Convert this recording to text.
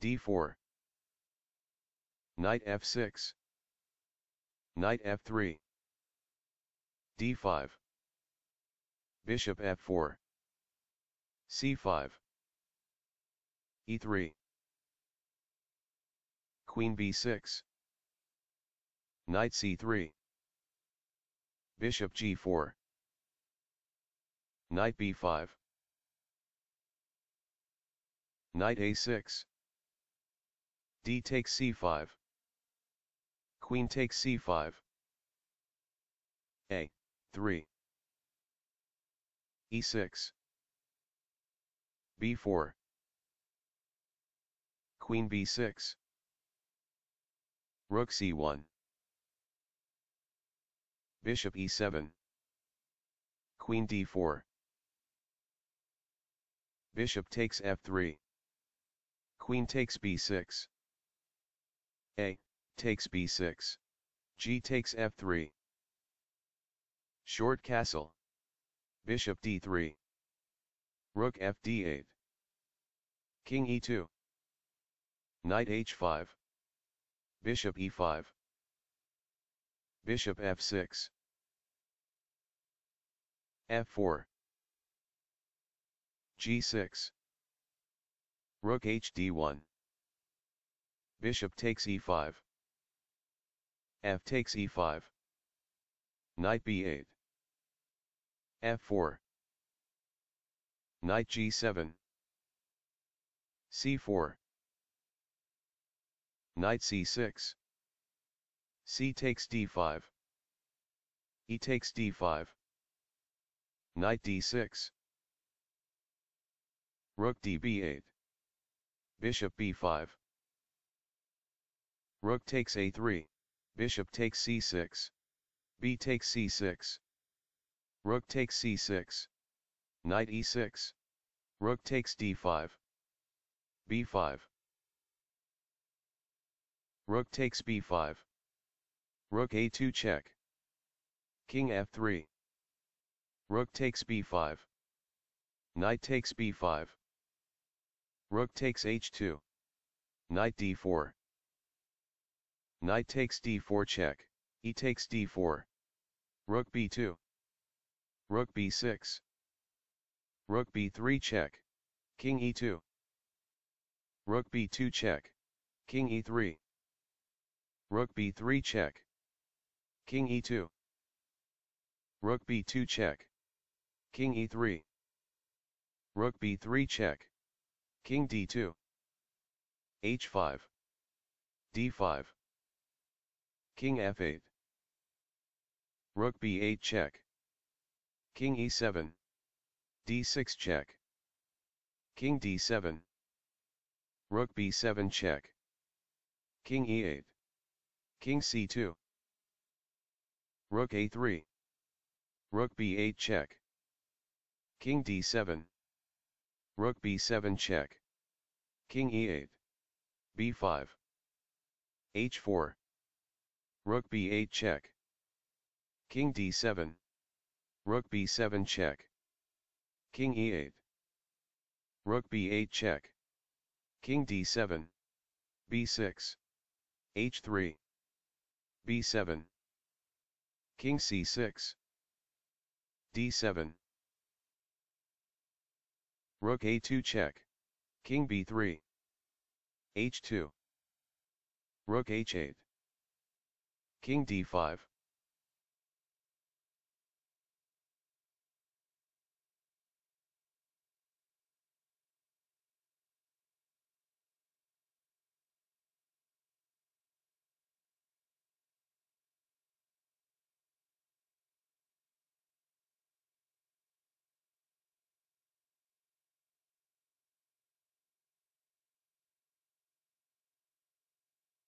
d4 Knight f6 Knight f3 d5 Bishop f4 c5 e3 Queen b6 Knight c3 Bishop g4 Knight b5 Knight a6 D takes c5 Queen takes c5 a 3 e6 b4 Queen b6 Rook c1 Bishop e7 Queen d4 Bishop takes f3 Queen takes b6 A takes b6 G takes f3 Short castle. Bishop d3 Rook f d8 King e2 Knight h5 Bishop e5 Bishop f6 f4 g6 Rook hd1 Bishop takes e5 f takes e5 Knight b8 f4 Knight g7 c4 Knight c6 c takes d5 e takes d5 Knight d6 Rook db8 Bishop b5 Rook takes a3 Bishop takes c6 b takes c6 Rook takes c6 Knight e6 Rook takes d5 b5 Rook takes b5 Rook a2 check. King f3 Rook takes b5 Knight takes b5 Rook takes h2 Knight d4 Knight takes d4 check, e takes d4 Rook b2 Rook b6 Rook b3 check, King e2 Rook b2 check, King e3 Rook b3 check. King e2 Rook b2 check. King e3 Rook b3 check. King d2 h5 d5 King f8 Rook b8 check. King e7 d6 check. King d7 Rook b7 check. King e8 King c2 Rook a3 Rook b8 check. King d7 Rook b7 check. King e8 b5 h4 Rook b8 check. King d7 Rook b7 check. King e8 Rook b8 check. King d7 b6 h3 b7 King c6 d7 Rook a2 check. King b3 h2 Rook h8 King d5